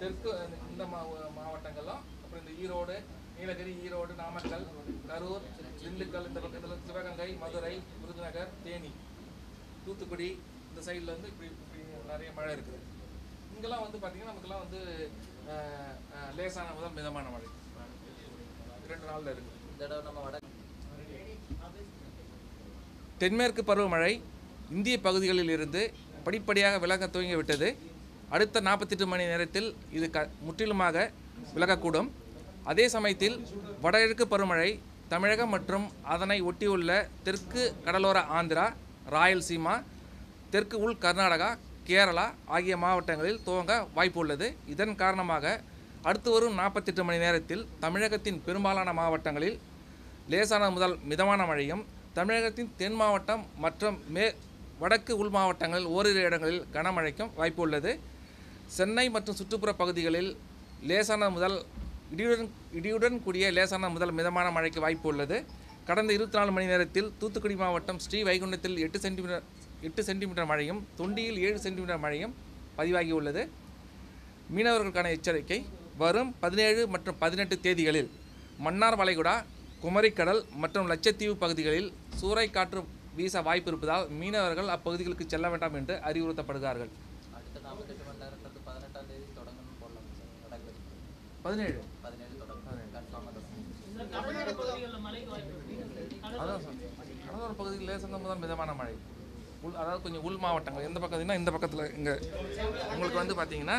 தெற்கு இந்த மா மாவட்டங்களும் அப்புறம் இந்த ஈரோடு நீலகிரி ஈரோடு நாமக்கல் கரூர் திண்டுக்கல் இந்த பக்கத்தில் சிவகங்கை மதுரை விருதுநகர் தேனி தூத்துக்குடி இந்த சைடில் வந்து இப்படி இப்படி நிறைய மழை இருக்குது. இங்கெல்லாம் வந்து பார்த்தீங்கன்னா நமக்கெல்லாம் வந்து லேசான முதல் மிதமான மழை. ரெண்டு நாளில் இருக்குது இந்த தடவை நம்ம வட தென்மேற்கு பருவமழை இந்திய பகுதிகளில் இருந்து படிப்படியாக விலக துவங்கிவிட்டது அடுத்த நாற்பத்தெட்டு மணி நேரத்தில் இது க முற்றிலுமாக விலகக்கூடும். அதே சமயத்தில் வடகிழக்கு பருவமழை தமிழகம் மற்றும் அதனை ஒட்டியுள்ள தெற்கு கடலோர ஆந்திரா ராயல்சீமா தெற்கு உள் கர்நாடகா கேரளா ஆகிய மாவட்டங்களில் துவங்க வாய்ப்பு உள்ளது. இதன் காரணமாக அடுத்து வரும் நாற்பத்தெட்டு மணி நேரத்தில் தமிழகத்தின் பெரும்பாலான மாவட்டங்களில் லேசான முதல் மிதமான மழையும் தமிழகத்தின் தென் மாவட்டம் மற்றும் மே வடக்கு உள் மாவட்டங்களில் ஓரிரு இடங்களில் கனமழைக்கும் வாய்ப்பு உள்ளது. சென்னை மற்றும் சுற்றுப்புற பகுதிகளில் லேசான முதல் இடியுடன் இடியுடன் கூடிய லேசான முதல் மிதமான மழைக்கு வாய்ப்பு உள்ளது. கடந்த இருபத்தி நாலு மணி நேரத்தில் தூத்துக்குடி மாவட்டம் ஸ்ரீ வைகுண்டத்தில் எட்டு சென்டிமீட்டர் எட்டு சென்டிமீட்டர் மழையும் தொண்டியில் ஏழு சென்டிமீட்டர் மழையும் பதிவாகியுள்ளது மீனவர்களுக்கான எச்சரிக்கை வரும் பதினேழு மற்றும் பதினெட்டு தேதிகளில் மன்னார் வளைகுடா குமரிக்கடல் மற்றும் லட்சத்தீவு பகுதிகளில் சூறைக்காற்று வீச வாய்ப்பு இருப்பதால் மீனவர்கள் அப்பகுதிகளுக்கு செல்ல வேண்டாம் என்று அறிவுறுத்தப்படுகிறார்கள். பதினெட்டாம் தேதி தொடங்கணும்னு போடலாம் சார்? வடக்கு பதினேழு. பதினேழு தொடங்கும். கன்ஃபார்மாக தொடங்கும். அதான் சார். கடலோர பகுதியில் லேசான முதல் மிதமான மழை. உள் அதாவது கொஞ்சம் உள் மாவட்டங்கள். எந்த பக்கத்துனா இந்த பக்கத்தில் இங்கே. உங்களுக்கு வந்து பார்த்தீங்கன்னா